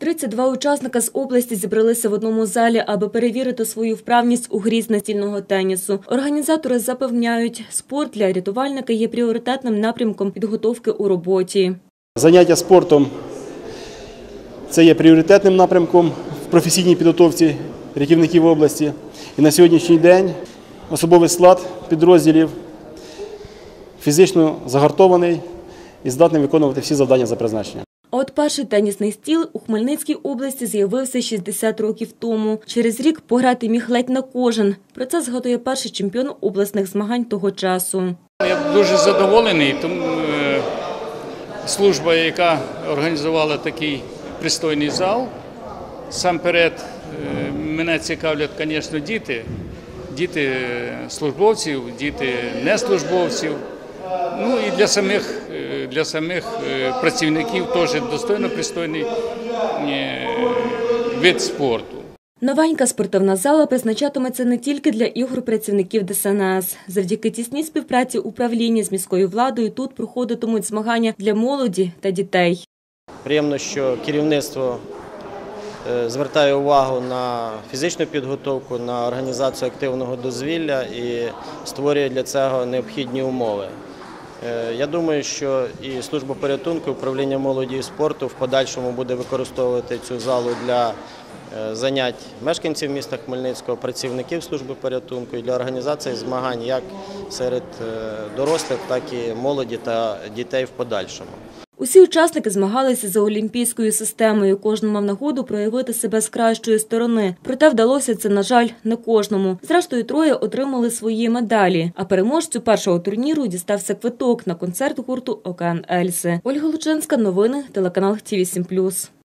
32 учасника з області зібралися в одному залі, аби перевірити свою вправність у грі з настільного тенісу. Організатори запевняють, спорт для рятувальника є пріоритетним напрямком підготовки у роботі. Заняття спортом це є пріоритетним напрямком в професійній підготовці рятівників області. І на сьогоднішній день особовий склад підрозділів фізично загартований і здатний виконувати всі завдання за призначенням. А от перший тенісний стіл у Хмельницькій області з'явився 60 років тому. Через рік пограти міг ледь на кожен. Про це згадує перший чемпіон обласних змагань того часу. Я дуже задоволений, тому е, служба, яка організувала такий пристойний зал. Сам перед е, мене цікавлять, звісно, діти, діти е, службовців, діти неслужбовців. Ну і для самих, для самих е, працівників теж достойно пристойний е, вид спорту. Новенька спортивна зала призначатиметься не тільки для ігор працівників ДСНС. Завдяки тісній співпраці управління з міською владою тут проходитимуть змагання для молоді та дітей. Приємно, що керівництво е, звертає увагу на фізичну підготовку, на організацію активного дозвілля і створює для цього необхідні умови. Е, Я думаю, що і служба порятунку, управління молоді і спорту в подальшому буде використовувати цю залу для е, занять мешканців міста Хмельницького, працівників служби порятунку і для організації змагань як серед е, дорослих, так і молоді та дітей в подальшому. Усі учасники змагалися за олімпійською системою. Кожен мав нагоду проявити себе з кращої сторони. Проте вдалося це, на жаль, не кожному. Зрештою, троє отримали свої медалі. А переможцю першого турніру дістався квиток на концерт гурту Океан Ельси. Ольга Лученська, новини, телеканал Ті 7